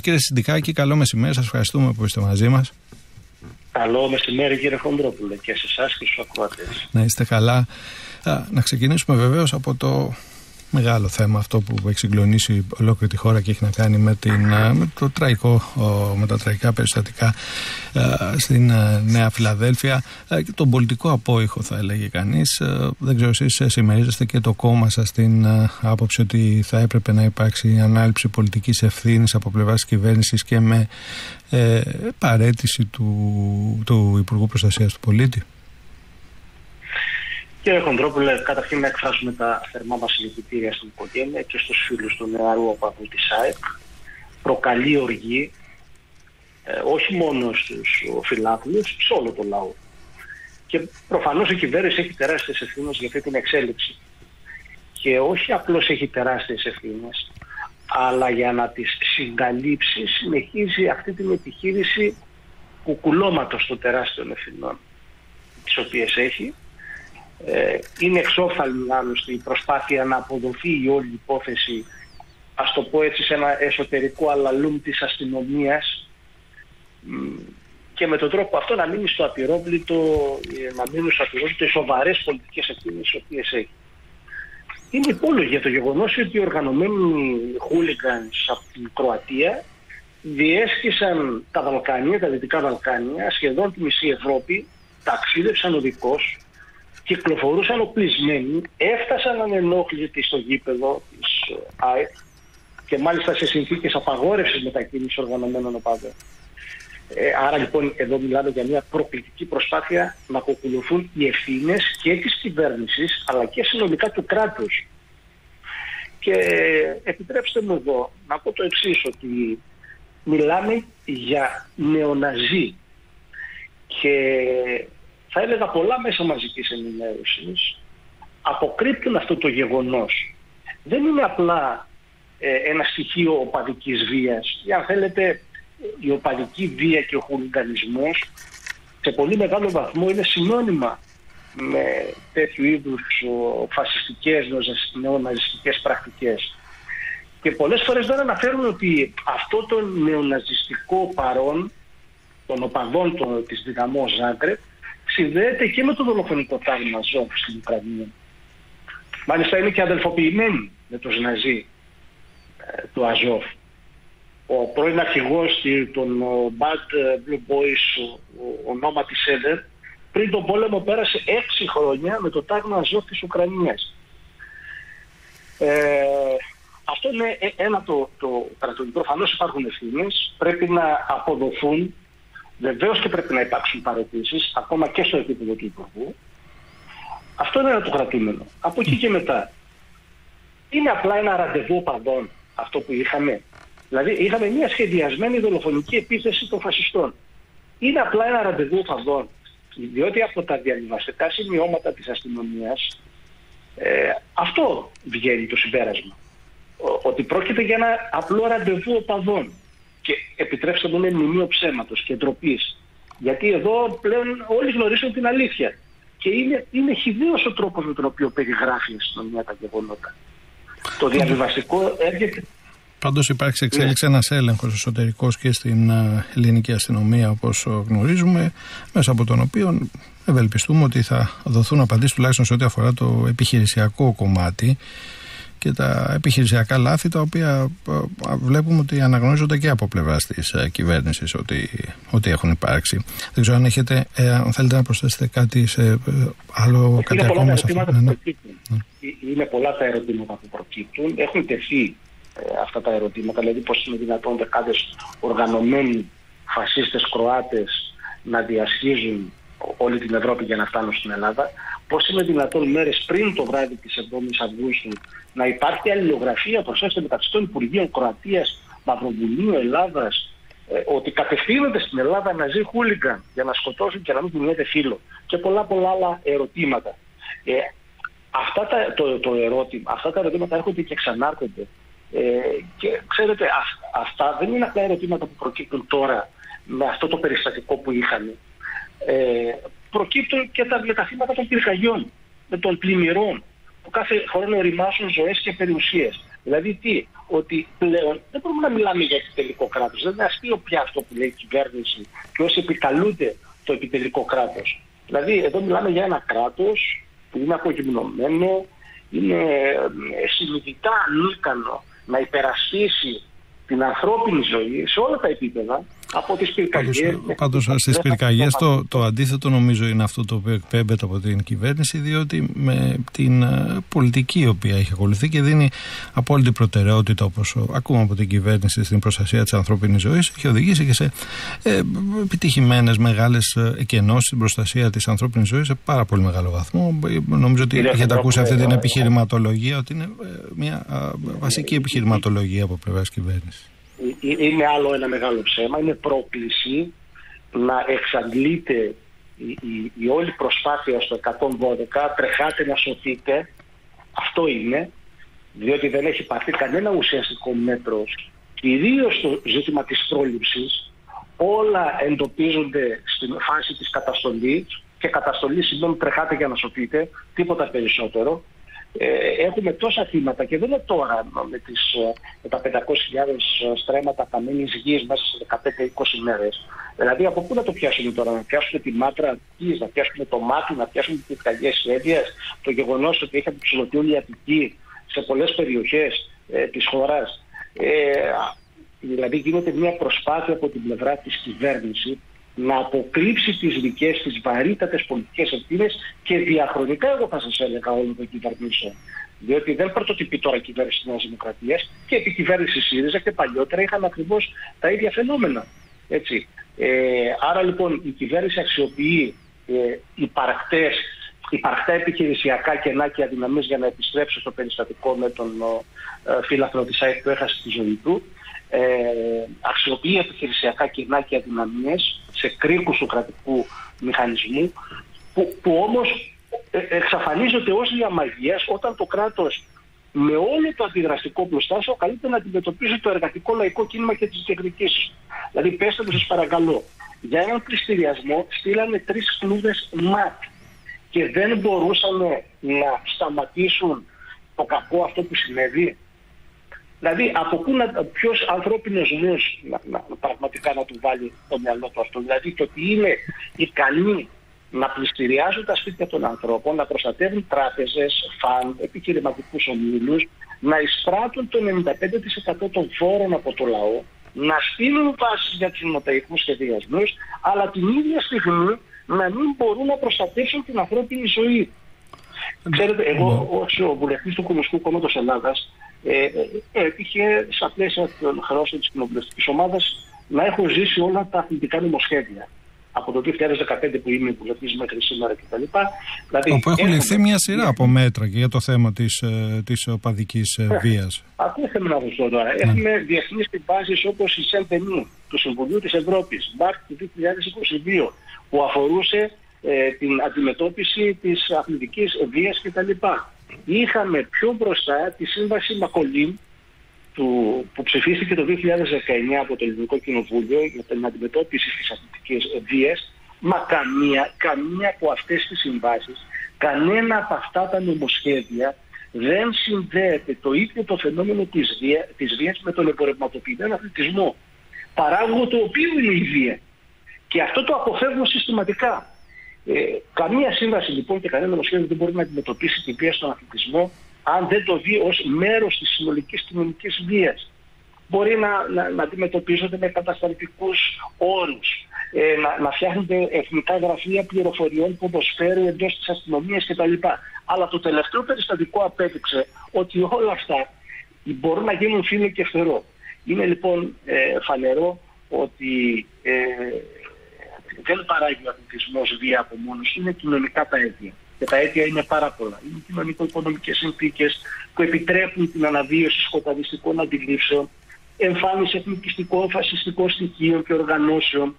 Κύριε Συντικάκη, καλό μεσημέρι. Σας ευχαριστούμε που είστε μαζί μας. Καλό μεσημέρι κύριε Χοντρόπουλε και σε εσάς και στους ακροατές. Να είστε καλά. Να ξεκινήσουμε βεβαίως από το μεγάλο θέμα αυτό που έχει συγκλονίσει ολόκληρη τη χώρα και έχει να κάνει με, την, με, το τραγικό, με τα τραγικά περιστατικά στην Νέα Φιλαδέλφια και τον πολιτικό απόϊχο θα έλεγε κανείς. Δεν ξέρω εσείς συμμερίζεστε και το κόμμα σας στην άποψη ότι θα έπρεπε να υπάρξει ανάληψη πολιτικής ευθύνης από πλευράς της κυβέρνησης και με ε, παρέτηση του, του Υπουργού Προστασίας του Πολίτη; Κύριε Χοντρόπουλε, καταρχήν να εκφράσουμε τα θερμά μας συλληπιτήρια στην οικογένεια και στους φίλους του νεαρού οπαδού της ΑΕΚ. Προκαλεί οργή ε, όχι μόνο στους φιλάθλους, σε όλο το λαό. Και προφανώς η κυβέρνηση έχει τεράστιες ευθύνες για αυτή την εξέλιξη. Και όχι απλώς έχει τεράστιες ευθύνες, αλλά για να τις συγκαλύψει συνεχίζει αυτή την επιχείρηση κουκουλώματος των τεράστιων ευθυνών τις οποίες έχει ε, είναι εξόφαλη άλλωστε η προσπάθεια να αποδοθεί η όλη υπόθεση ας το πω έτσι σε ένα εσωτερικό αλαλούμ της αστυνομίας και με τον τρόπο αυτό να μείνει στο απειρόβλητο, ε, να μείνουν στο απειρόβλητο οι σοβαρές πολιτικές ευθύνες οι οποίες έχει. Είναι υπόλογη για το γεγονός ότι οι οργανωμένοι χούλιγκανς από την Κροατία διέσχισαν τα Βαλκάνια, τα Δυτικά Βαλκάνια, σχεδόν τη μισή Ευρώπη, ταξίδευσαν οδικώς, κυκλοφορούσαν οπλισμένοι, έφτασαν ανενόχλητοι στο γήπεδο της ε, ΑΕΠ και μάλιστα σε συνθήκες απαγόρευσης μετακίνησης οργανωμένων οπάδων. Ε, άρα λοιπόν εδώ μιλάμε για μια προκλητική προσπάθεια να ακολουθούν οι ευθύνες και της κυβέρνησης αλλά και συνολικά του κράτους. Και επιτρέψτε μου εδώ να πω το εξής ότι μιλάμε για νεοναζί και θα έλεγα πολλά μέσα μαζικής ενημέρωσης αποκρύπτουν αυτό το γεγονός. Δεν είναι απλά ε, ένα στοιχείο οπαδικής βίας ή αν θέλετε η οπαδική βία και ο χουλιγκανισμός σε πολύ μεγάλο βαθμό είναι συνώνυμα με τέτοιου είδους φασιστικές, νεοναζιστικές πρακτικές. Και πολλές φορές δεν αναφέρουν ότι αυτό το νεοναζιστικό παρόν των οπαδών των, της δυναμό Ζάγκρεπ συνδέεται και με το δολοφονικό τάγμα Ζόφ στην Ουκρανία. Μάλιστα είναι και αδελφοποιημένοι με το Ναζί ε, του Αζόφ. Ο πρώην αρχηγός των Bad Blue Boys, ο, ονόματι Σέντερ, πριν τον πόλεμο πέρασε έξι χρόνια με το τάγμα Αζόφ της Ουκρανίας. Ε, αυτό είναι ε, ένα το, το κρατούν. Προφανώς υπάρχουν ευθύνες, πρέπει να αποδοθούν Βεβαίως και πρέπει να υπάρξουν παρετήσει, ακόμα και στο επίπεδο του Υπουργού. Αυτό είναι ένα το κρατούμενο. Από εκεί και μετά. Είναι απλά ένα ραντεβού παντών αυτό που είχαμε. Δηλαδή είχαμε μια σχεδιασμένη δολοφονική επίθεση των φασιστών. Είναι απλά ένα ραντεβού παντών. Διότι από τα διαβιβαστικά σημειώματα της αστυνομίας ε, αυτό βγαίνει το συμπέρασμα. ότι πρόκειται για ένα απλό ραντεβού οπαδών και επιτρέψτε μου είναι μνημείο ψέματος και ντροπής. Γιατί εδώ πλέον όλοι γνωρίζουν την αλήθεια. Και είναι, είναι χιδαίο ο τρόπος με τον οποίο περιγράφει η αστυνομία τα γεγονότα. Το διαβιβαστικό έρχεται. Πάντως υπάρχει εξέλιξη ναι. ένας έλεγχος εσωτερικός και στην ε, ελληνική αστυνομία, όπως γνωρίζουμε, μέσα από τον οποίο ευελπιστούμε ότι θα δοθούν απαντήσεις τουλάχιστον σε ό,τι αφορά το επιχειρησιακό κομμάτι και τα επιχειρησιακά λάθη τα οποία ε, βλέπουμε ότι αναγνωρίζονται και από πλευρά της ε, κυβέρνησης ότι, ότι έχουν υπάρξει. Δεν ξέρω αν έχετε, ε, αν θέλετε να προσθέσετε κάτι σε άλλο κάτι ακόμα σε αυτό. Ναι, ναι. Είναι πολλά τα ερωτήματα που προκύπτουν. Έχουν τεθεί αυτά τα ερωτήματα, δηλαδή πώς είναι δυνατόν δεκάδες οργανωμένοι φασίστες Κροάτες να διασχίζουν όλη την Ευρώπη για να φτάνουν στην Ελλάδα. Πώς είναι δυνατόν μέρες πριν το βράδυ της 7η Αυγούστου να υπάρχει αλληλογραφία, προσέξτε, μεταξύ των Υπουργείων Κροατίας, Μαυροβουνίου, Ελλάδας, ε, ότι κατευθύνονται στην Ελλάδα να ζει χούλιγκαν για να σκοτώσουν και να μην κουνιέται φίλο. Και πολλά πολλά άλλα ερωτήματα. Ε, αυτά, τα, το, το ερώτημα, αυτά τα ερωτήματα έρχονται και ξανάρχονται. Ε, και ξέρετε, α, αυτά δεν είναι απλά ερωτήματα που προκύπτουν τώρα με αυτό το περιστατικό που είχαμε. Ε, προκύπτουν και τα, με των πυρκαγιών, με των πλημμυρών, που κάθε χρόνο ρημάσουν ζωές και περιουσίες. Δηλαδή τι, ότι πλέον δεν μπορούμε να μιλάμε για επιτελικό κράτος. Δεν είναι αστείο πια αυτό που λέει η κυβέρνηση και όσοι επικαλούνται το επιτελικό κράτος. Δηλαδή εδώ μιλάμε για ένα κράτος που είναι απογυμνωμένο, είναι ε, συνειδητά ανίκανο να υπερασπίσει την ανθρώπινη ζωή σε όλα τα επίπεδα από τις πυρκαγιές. Πάντως, στις πυρκαγιές το, το αντίθετο νομίζω είναι αυτό το οποίο εκπέμπεται από την κυβέρνηση διότι με την ε, πολιτική η οποία έχει ακολουθεί και δίνει απόλυτη προτεραιότητα όπως ακούμε από την κυβέρνηση στην προστασία της ανθρώπινης ζωής έχει οδηγήσει και σε ε, επιτυχημένες μεγάλες ε, εκενώσεις στην προστασία της ανθρώπινης ζωής σε πάρα πολύ μεγάλο βαθμό. Νομίζω ότι έχετε ακούσει αυτή την επιχειρηματολογία ότι είναι ε, μια βασική επιχειρηματολογία από πλευράς κυβέρνησης είναι άλλο ένα μεγάλο ψέμα, είναι πρόκληση να εξαντλείτε η, όλη προσπάθεια στο 112, τρεχάτε να σωθείτε, αυτό είναι, διότι δεν έχει πάρθει κανένα ουσιαστικό μέτρο, ιδίως στο ζήτημα της πρόληψης, όλα εντοπίζονται στην φάση της καταστολής και καταστολής σημαίνει τρεχάτε για να σωθείτε, τίποτα περισσότερο ε, έχουμε τόσα θύματα και δεν είναι τώρα με, τις, ε, με τα 500.000 στρέμματα καμένης γης μέσα σε 15-20 μέρες. Δηλαδή από πού να το πιάσουμε τώρα, να πιάσουμε τη μάτρα γης, να πιάσουμε το μάτι, να πιάσουμε τις πυρκαγιές σχέδιας, το γεγονός ότι έχει ψηλωτή όλη η Αττική σε πολλές περιοχές ε, της χώρας. Ε, δηλαδή γίνεται μια προσπάθεια από την πλευρά της κυβέρνησης να αποκρύψει τις δικές της βαρύτατες πολιτικές ευθύνες και διαχρονικά εγώ θα σας έλεγα όλο το κυβερνήσω. Διότι δεν πρωτοτυπεί τώρα η κυβέρνηση της Νέας Δημοκρατίας και επί κυβέρνηση ΣΥΡΙΖΑ και παλιότερα είχαν ακριβώς τα ίδια φαινόμενα. Έτσι. Ε, άρα λοιπόν η κυβέρνηση αξιοποιεί ε, υπαρκτές, υπαρκτά επιχειρησιακά κενά και αδυναμίες για να επιστρέψει στο περιστατικό με τον ε, φίλαθρο της ΑΕΠ που έχασε τη ζωή του ε, αξιοποιεί επιχειρησιακά κοινά και αδυναμίες σε κρίκους του κρατικού μηχανισμού που, που όμως ε, εξαφανίζονται ως διαμαγείας όταν το κράτος με όλο το αντιδραστικό πλουστάσιο καλείται να αντιμετωπίζει το εργατικό λαϊκό κίνημα και τις διεκδικήσεις. Δηλαδή πέστε μου σας παρακαλώ, για έναν πληστηριασμό στείλανε τρεις κλούδες ΜΑΤ και δεν μπορούσαν να σταματήσουν το κακό αυτό που συνέβη. Δηλαδή, από πού να, ποιος ανθρώπινος νους να, να, πραγματικά να του βάλει το μυαλό του αυτό. Δηλαδή, το ότι είναι ικανοί να πληστηριάζουν τα σπίτια των ανθρώπων, να προστατεύουν τράπεζες, φαν, επιχειρηματικούς ομίλους, να εισπράττουν το 95% των φόρων από το λαό, να στείλουν βάσεις για τους νομοταϊκούς σχεδιασμούς, αλλά την ίδια στιγμή να μην μπορούν να προστατεύσουν την ανθρώπινη ζωή. Ξέρετε, εγώ ναι. ως ο βουλευτής του Κομμουνιστικού Κόμματος Ελλάδας ε, ε, έτυχε στα πλαίσια των χρεώσεων της κοινοβουλευτικής ομάδας να έχω ζήσει όλα τα αθλητικά νομοσχέδια από το 2015 που είμαι βουλευτής μέχρι σήμερα κτλ. Δηλαδή, Όπου έχουν ληφθεί μια σειρά από μέτρα και για το θέμα της, ε, της οπαδικής ε, βίας. Ακούστε να ρωτήσω τώρα. Ναι. Έχουμε διεθνείς συμβάσεις όπως η ΣΕΝΤΕΝΗ του Συμβουλίου της Ευρώπης, Μάρτ του 2022, που αφορούσε ε, την αντιμετώπιση της αθλητικής βίας κτλ είχαμε πιο μπροστά τη σύμβαση Μακολίν του, που ψηφίστηκε το 2019 από το Ελληνικό Κοινοβούλιο για την αντιμετώπιση της αθλητικής βίας μα καμία, καμία από αυτές τις συμβάσεις, κανένα από αυτά τα νομοσχέδια δεν συνδέεται το ίδιο το φαινόμενο της, βία, της βίας με τον εμπορευματοποιημένο αθλητισμό. Παράγωγο το οποίο είναι η βία. Και αυτό το αποφεύγουν συστηματικά. Ε, καμία σύμβαση λοιπόν και κανένα νομοσχέδιο δεν μπορεί να αντιμετωπίσει τη βία στον αθλητισμό αν δεν το δει ως μέρος της συνολικής κοινωνικής βίας. Μπορεί να, να, να αντιμετωπίζονται με κατασταλτικούς όρους, ε, να, να φτιάχνονται εθνικά γραφεία πληροφοριών που ποδοσφαίρου εντός της αστυνομίας κτλ. Αλλά το τελευταίο περιστατικό απέδειξε ότι όλα αυτά μπορούν να γίνουν φίλο και φτερό. Είναι λοιπόν ε, φανερό ότι ε, δεν παράγει ο αθλητισμός βία από μόνος είναι κοινωνικά τα αίτια. Και τα αίτια είναι πάρα πολλά. Είναι κοινωνικο-οικονομικές συνθήκες που επιτρέπουν την αναβίωση σκοταδιστικών αντιλήψεων, εμφάνιση εθνικιστικών, φασιστικών στοιχείων και οργανώσεων,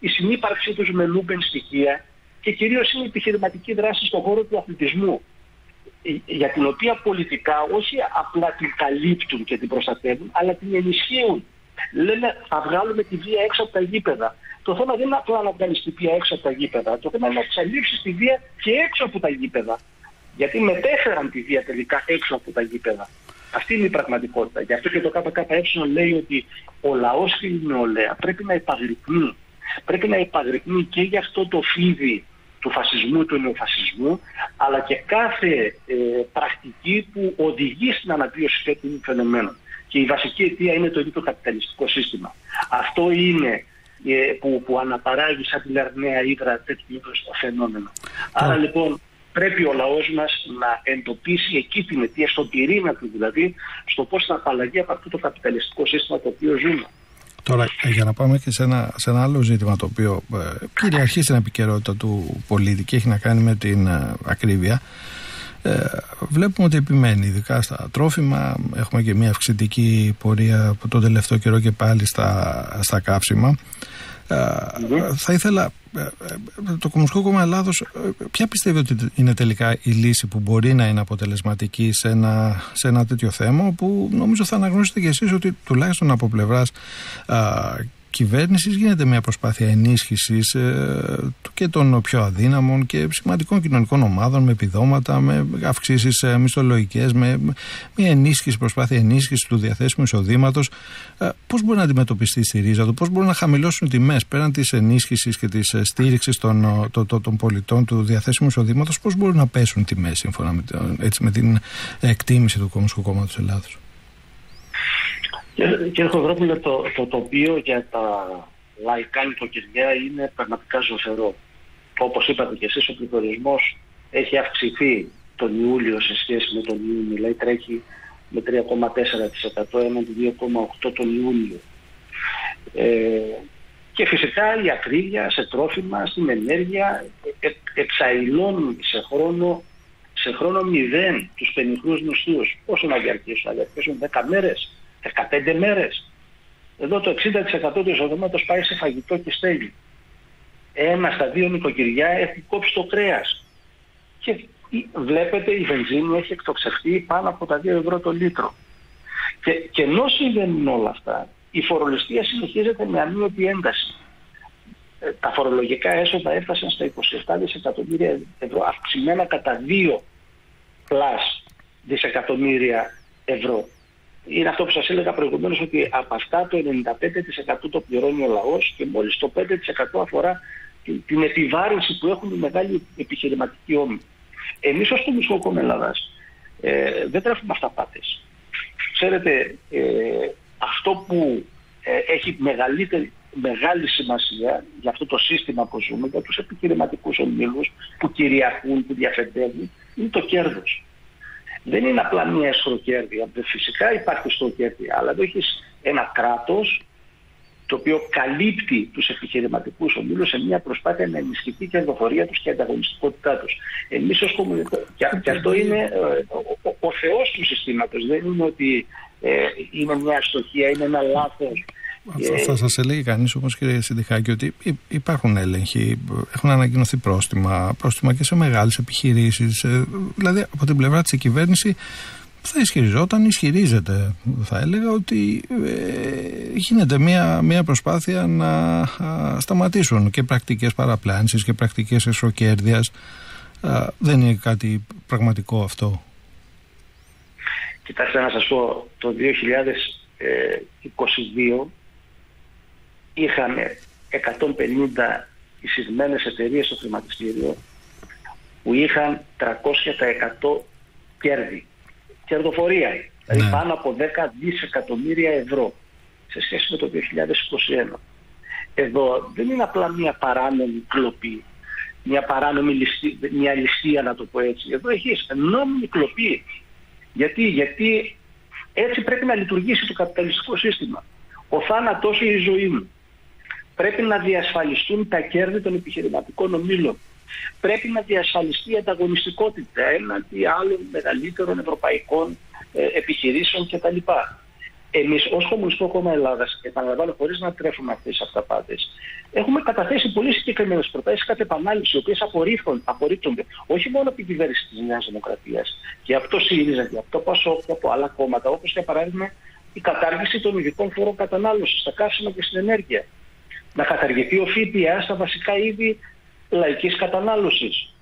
η συνύπαρξή τους με λούμπεν στοιχεία και κυρίως είναι η επιχειρηματική δράση στον χώρο του αθλητισμού για την οποία πολιτικά όχι απλά την καλύπτουν και την προστατεύουν, αλλά την ενισχύουν. Λένε θα βγάλουμε τη βία έξω από τα γήπεδα. Το θέμα δεν είναι απλά να βγάλει τη βία έξω από τα γήπεδα. Το θέμα είναι να εξαλείψεις τη βία και έξω από τα γήπεδα. Γιατί μετέφεραν τη βία τελικά έξω από τα γήπεδα. Αυτή είναι η πραγματικότητα. Γι' αυτό και το ΚΚΕ λέει ότι ο λαός στην νεολαία πρέπει να υπαγρυπνεί. Πρέπει να υπαγρυπνεί και για αυτό το φίδι του φασισμού, του νεοφασισμού, αλλά και κάθε ε, πρακτική που οδηγεί στην αναπτύξη τέτοιων φαινομένων. Και η βασική αιτία είναι το ίδιο το καπιταλιστικό σύστημα. Αυτό είναι ε, που, που αναπαράγει σαν τη Λαρναία Ήδρα τέτοιου είδους φαινόμενο. Άρα λοιπόν πρέπει ο λαός μας να εντοπίσει εκεί την αιτία, στον πυρήνα του δηλαδή, στο πώς θα απαλλαγεί από αυτό το καπιταλιστικό σύστημα το οποίο ζούμε. Τώρα, για να πάμε και σε ένα, σε ένα άλλο ζήτημα το οποίο ε, κυριαρχεί στην επικαιρότητα του πολίτη και έχει να κάνει με την ε, ακρίβεια, ε, βλέπουμε ότι επιμένει, ειδικά στα τρόφιμα. Έχουμε και μια αυξητική πορεία από τον τελευταίο καιρό και πάλι στα, στα καύσιμα. Ε, θα ήθελα ε, ε, το Κομμουνιστικό Κόμμα Ελλάδος, ποια πιστεύει ότι είναι τελικά η λύση που μπορεί να είναι αποτελεσματική σε ένα, σε ένα τέτοιο θέμα, που νομίζω θα αναγνώσετε κι εσείς ότι τουλάχιστον από πλευράς κυβέρνησης γίνεται μια προσπάθεια ενίσχυσης ε, και των πιο αδύναμων και σημαντικών κοινωνικών ομάδων με επιδόματα, με αυξήσεις ε, μισθολογικές, με μια ενίσχυση, προσπάθεια ενίσχυσης του διαθέσιμου εισοδήματος. Ε, πώς μπορεί να αντιμετωπιστεί στη ρίζα του, πώς μπορούν να χαμηλώσουν τιμές πέραν της ενίσχυσης και της στήριξης των, των, των πολιτών του διαθέσιμου εισοδήματος, πώς μπορούν να πέσουν τιμές σύμφωνα με, έτσι, με την εκτίμηση του Κομμουνιστικού Κόμματος Ελλάδος; Κύριε Χοδρόπουλε, το, το τοπίο για τα λαϊκά νοικοκυριά είναι πραγματικά ζωφερό. Όπως είπατε και εσείς, ο πληθωρισμός έχει αυξηθεί τον Ιούλιο σε σχέση με τον Ιούνιο, δηλαδή τρέχει με 3,4% έναντι 2,8% τον Ιούλιο. Ε, και φυσικά η ακρίβεια σε τρόφιμα, στην ενέργεια ε, εξαϊλώνουν σε χρόνο, σε χρόνο μηδέν τους πενιχρούς μισθούς. Πόσο να διαρκήσουν, να διαρκήσουν 10 μέρες, 15 μέρες. Εδώ το 60% του εισοδήματος πάει σε φαγητό και στέλνει. Ένα στα δύο νοικοκυριά έχει κόψει το κρέας. Και βλέπετε η βενζίνη έχει εκτοξευτεί πάνω από τα 2 ευρώ το λίτρο. Και, και ενώ συμβαίνουν όλα αυτά, η φορολιστία συνεχίζεται με αμύωτη ένταση. Ε, τα φορολογικά έσοδα έφτασαν στα 27 δισεκατομμύρια ευρώ, αυξημένα κατά 2 πλάς δισεκατομμύρια ευρώ είναι αυτό που σας έλεγα προηγουμένως ότι από αυτά το 95% το πληρώνει ο λαός και μόλις το 5% αφορά την επιβάρυνση που έχουν οι μεγάλοι επιχειρηματικοί όμοι. Εμείς ως Κομμουνιστικό Κόμμα Ελλάδας ε, δεν τρέφουμε αυταπάτες. Ξέρετε, ε, αυτό που ε, έχει μεγαλύτερη, μεγάλη σημασία για αυτό το σύστημα που ζούμε, για τους επιχειρηματικούς ομίλους που κυριαρχούν, που διαφεντεύουν, είναι το κέρδος δεν είναι απλά μια εσχροκέρδεια. Φυσικά υπάρχει εσχροκέρδεια, αλλά εδώ έχεις ένα κράτος το οποίο καλύπτει τους επιχειρηματικούς ομίλους σε μια προσπάθεια να ενισχυθεί η κερδοφορία τους και η ανταγωνιστικότητά τους. Εμείς ω κομμουνιστέ. Και, αυτό είναι ε, ο, ο, Θεός του συστήματος. Δεν είναι ότι ε, είναι μια αστοχία, είναι ένα λάθος θα σας έλεγε κανείς όμως, κύριε Συντιχάκη, ότι υπάρχουν έλεγχοι, έχουν ανακοινωθεί πρόστιμα, πρόστιμα και σε μεγάλες επιχειρήσεις. Ε, δηλαδή, από την πλευρά της κυβέρνηση θα ισχυριζόταν, ισχυρίζεται, θα έλεγα, ότι ε, γίνεται μια, μια προσπάθεια να σταματήσουν και πρακτικές παραπλάνησης και πρακτικές εσωκέρδιας. δεν είναι κάτι πραγματικό αυτό. Κοιτάξτε να σας πω, το 2022 είχαμε 150 εισηγμένες εταιρείες στο χρηματιστήριο που είχαν 300% κέρδη. Κερδοφορία, δηλαδή ναι. πάνω από 10 δισεκατομμύρια ευρώ σε σχέση με το 2021. Εδώ δεν είναι απλά μια παράνομη κλοπή, μια παράνομη ληστεία, μια ληστεία να το πω έτσι. Εδώ έχεις νόμιμη κλοπή. Γιατί, γιατί έτσι πρέπει να λειτουργήσει το καπιταλιστικό σύστημα. Ο θάνατός είναι η ζωή μου πρέπει να διασφαλιστούν τα κέρδη των επιχειρηματικών ομίλων. Πρέπει να διασφαλιστεί η ανταγωνιστικότητα έναντι άλλων μεγαλύτερων ευρωπαϊκών ε, επιχειρήσεων κτλ. Εμείς ως Κομμουνιστικό Κόμμα Ελλάδας, επαναλαμβάνω χωρίς να τρέφουμε αυτές τι αυταπάτε, έχουμε καταθέσει πολύ συγκεκριμένες προτάσεις κατά επανάληψη, οι οποίες απορρίπτονται όχι μόνο από την κυβέρνηση της Νέας Δημοκρατίας και από το ΣΥΡΙΖΑ και από το ΠΑΣΟΚ και από άλλα κόμματα, όπως για παράδειγμα η κατάργηση των ειδικών φόρων κατανάλωσης στα καύσιμα και στην ενέργεια να καταργηθεί ο ΦΠΑ στα βασικά είδη λαϊκής κατανάλωσης.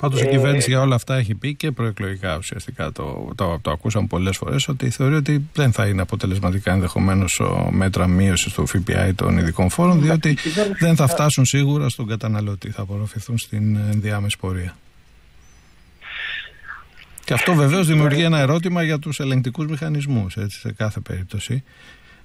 Πάντως η κυβέρνηση για όλα αυτά έχει πει και προεκλογικά ουσιαστικά. Το, το, το ακούσαμε πολλές φορές ότι θεωρεί ότι δεν θα είναι αποτελεσματικά ενδεχομένως μέτρα μείωσης του ΦΠΑ των ειδικών φόρων, διότι δεν θα φτάσουν σίγουρα στον καταναλωτή, θα απορροφηθούν στην ενδιάμεση πορεία. Και αυτό βεβαίως δημιουργεί ένα ερώτημα για τους ελεγκτικούς μηχανισμούς σε κάθε περίπτωση.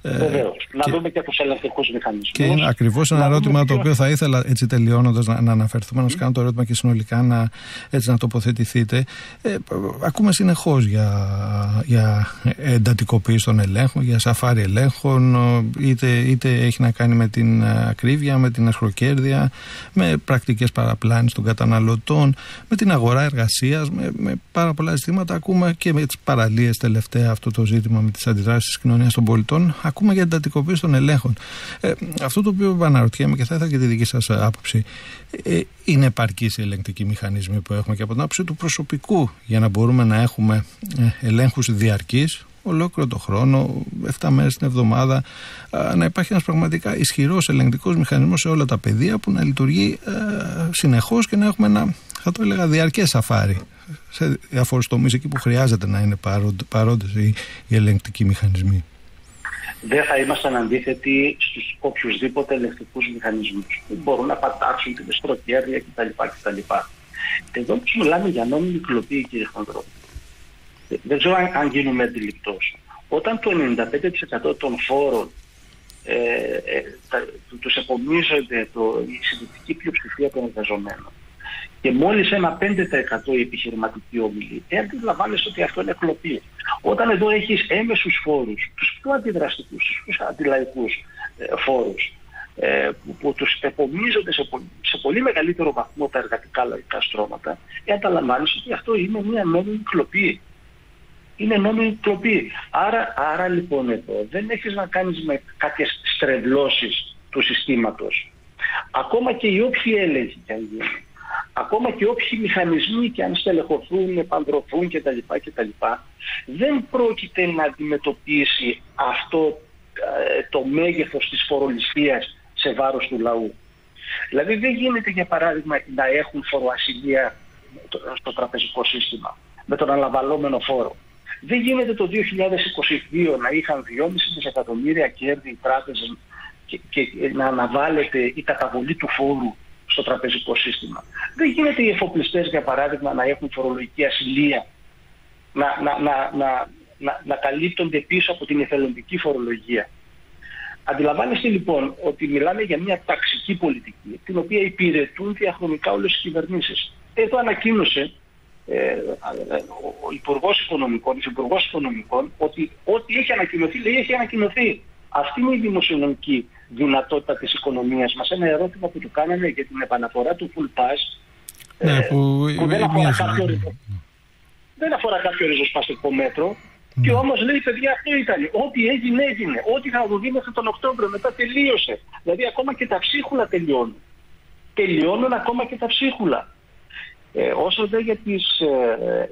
Ε, Βεβαίως. Να και... δούμε και τους ελεγκτικούς μηχανισμούς. Και είναι ακριβώς ένα ερώτημα το οποίο θα ήθελα έτσι τελειώνοντας να, να αναφερθούμε, να σας κάνω το ερώτημα και συνολικά να, έτσι, να τοποθετηθείτε. Ε, ακούμε συνεχώς για, για εντατικοποίηση των ελέγχων, για σαφάρι ελέγχων, είτε, είτε έχει να κάνει με την ακρίβεια, με την ασχροκέρδεια, με πρακτικές παραπλάνηση των καταναλωτών, με την αγορά εργασίας, με, με πάρα πολλά ζητήματα. Ακούμε και με τις παραλίες τελευταία αυτό το ζήτημα με τις αντιδράσεις της κοινωνίας των πολιτών ακούμε για εντατικοποίηση των ελέγχων. Ε, αυτό το οποίο αναρωτιέμαι και θα ήθελα και τη δική σας άποψη, ε, είναι επαρκής οι ελεγκτικοί μηχανισμοί που έχουμε και από την άποψη του προσωπικού για να μπορούμε να έχουμε ε, ελέγχους διαρκή ολόκληρο το χρόνο, 7 μέρες την εβδομάδα, να υπάρχει ένας πραγματικά ισχυρός ελεγκτικός μηχανισμός σε όλα τα πεδία που να λειτουργεί ε, συνεχώς και να έχουμε ένα, θα το έλεγα, διαρκές σαφάρι σε διάφορους τομείς εκεί που χρειάζεται να είναι παρόντες οι, οι ελεγκτικοί μηχανισμοί δεν θα ήμασταν αντίθετοι στους οποιουσδήποτε ελεκτικούς μηχανισμούς που μπορούν να πατάξουν την εστροκέρδεια κτλ. κτλ. Εδώ που μιλάμε για νόμιμη κλοπή, κύριε Χοντρό, δεν ξέρω αν, αν γίνουμε αντιληπτός. Όταν το 95% των φόρων ε, ε, τους επομίζονται το, η συντηρητική πλειοψηφία των εργαζομένων και μόλις ένα 5% η επιχειρηματική ομιλή, ε, αντιλαμβάνεσαι ότι αυτό είναι κλοπή. Όταν εδώ έχεις έμεσους φόρους, τους πιο αντιδραστικούς, τους πιο αντιλαϊκούς ε, φόρους, ε, που, που τους επομίζονται σε, σε πολύ μεγαλύτερο βαθμό τα εργατικά λαϊκά στρώματα, ε, ανταλαμβάνεις ότι αυτό είναι μια νόμιμη κλοπή. Είναι νόμιμη κλοπή. Άρα, άρα λοιπόν εδώ δεν έχεις να κάνεις με κάποιες στρεβλώσεις του συστήματος. Ακόμα και οι όποιοι έλεγχοι και αν γίνουν ακόμα και όποιοι μηχανισμοί και αν στελεχωθούν, επανδρωθούν κτλ. κτλ δεν πρόκειται να αντιμετωπίσει αυτό ε, το μέγεθος της φορολιστίας σε βάρος του λαού. Δηλαδή δεν γίνεται για παράδειγμα να έχουν φοροασυλία στο τραπεζικό σύστημα με τον αναβαλόμενο φόρο. Δεν γίνεται το 2022 να είχαν 2,5 δισεκατομμύρια κέρδη οι τράπεζες και, και να αναβάλλεται η καταβολή του φόρου στο τραπεζικό σύστημα. Δεν γίνεται οι εφοπλιστές, για παράδειγμα, να έχουν φορολογική ασυλία, να, να, να, να, να, να καλύπτονται πίσω από την εθελοντική φορολογία. Αντιλαμβάνεστε λοιπόν ότι μιλάμε για μια ταξική πολιτική, την οποία υπηρετούν διαχρονικά όλες οι κυβερνήσεις. Εδώ ανακοίνωσε ε, ο Υπουργός Οικονομικών, ο Υπουργός Οικονομικών, ότι ό,τι έχει ανακοινωθεί, λέει έχει ανακοινωθεί. Αυτή είναι η δημοσιονομική δυνατότητα της οικονομίας μας. Ένα ερώτημα που του κάνανε για την επαναφορά του full pass ναι, ε, που, που δεν, αφορά κάποιο, δεν αφορά κάποιο ριζοσπαστικό μέτρο ναι. και όμως λέει παιδιά αυτό ήταν. Ό,τι έγινε έγινε. Ό,τι θα οδηγεί μέχρι τον Οκτώβριο μετά τελείωσε. Δηλαδή ακόμα και τα ψίχουλα τελειώνουν. Τελειώνουν ακόμα και τα ψίχουλα. Ε, όσο δεν για, τις, ε,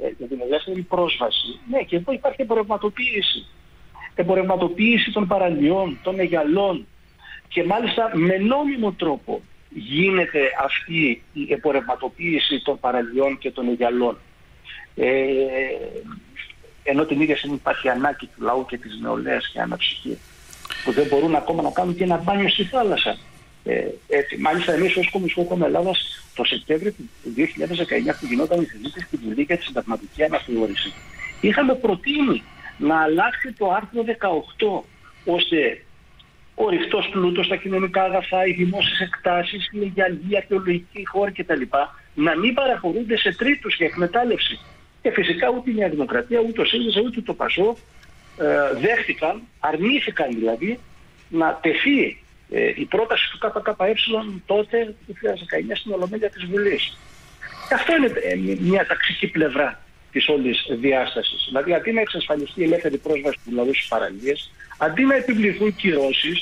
ε, για την ελεύθερη πρόσβαση, ναι και εδώ υπάρχει εμπορευματοποίηση. Εμπορευματοποίηση των παραλιών, των εγιαλών, και μάλιστα με νόμιμο τρόπο γίνεται αυτή η εμπορευματοποίηση των παραλιών και των εγιαλών. Ε, ενώ την ίδια στιγμή υπάρχει ανάγκη του λαού και της νεολαίας και αναψυχή που δεν μπορούν ακόμα να κάνουν και ένα μπάνιο στη θάλασσα. Ε, έτσι. Μάλιστα εμείς ως Κομμισμό Κόμμα Ελλάδας το Σεπτέμβριο του 2019 που γινόταν η συζήτηση στην Βουλή για της συνταγματική αναθεώρηση είχαμε προτείνει να αλλάξει το άρθρο 18 ώστε ο ρηχτός πλούτος, τα κοινωνικά αγαθά, οι δημόσιες εκτάσεις, η λεγιαλή, η αρχαιολογική χώρη κτλ. να μην παραχωρούνται σε τρίτους για εκμετάλλευση. Και φυσικά ούτε η Νέα Δημοκρατία, ούτε ο ΣΥΡΙΖΑ, ούτε το ΠΑΣΟ ε, δέχτηκαν, αρνήθηκαν δηλαδή, να τεθεί ε, η πρόταση του ΚΚΕ τότε, το 2019, στην Ολομέλεια της Βουλής. Αυτό είναι ε, μια ταξική πλευρά της όλης διάστασης. Δηλαδή, αντί να εξασφαλιστεί η ελεύθερη πρόσβαση του λαού στις παραλίες, αντί να επιβληθούν κυρώσεις,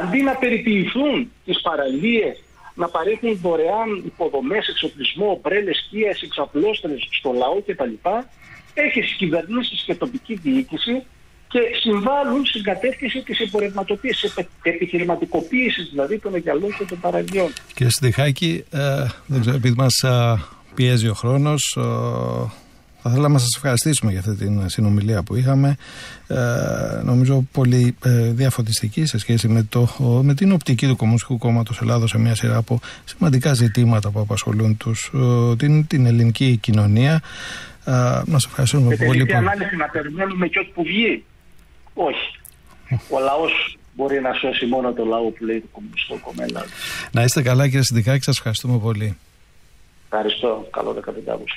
αντί να περιποιηθούν τις παραλίες, να παρέχουν δωρεάν υποδομές, εξοπλισμό, ομπρέλες, σκίε, εξαπλώστρες στο λαό κτλ., έχει κυβερνήσεις και τοπική διοίκηση και συμβάλλουν στην κατεύθυνση της εμπορευματοποίησης, επιχειρηματικοποίησης δηλαδή των εγκαλών και των παραλιών. Κύριε Στεχάκη, ε, δεν ξέρω, επειδή μας πιέζει ο χρόνος. Θα θέλαμε να σας ευχαριστήσουμε για αυτή την συνομιλία που είχαμε. Ε, νομίζω πολύ ε, διαφωτιστική σε σχέση με, το, με την οπτική του Κομμουνιστικού Κόμματος Ελλάδος σε μια σειρά από σημαντικά ζητήματα που απασχολούν τους, ε, την, την ελληνική κοινωνία. Ε, να σας ευχαριστούμε και πολύ. Και ανάλυση να περιμένουμε και που βγει; Όχι. Ο λαός μπορεί να σώσει μόνο το λαό που λέει το Κομμουνιστικό Κόμμα Ελλάδος. Να είστε καλά κύριε Συνδικάκη, σας ευχαριστούμε πολύ. Ευχαριστώ. Καλό 15 Αύγουστο.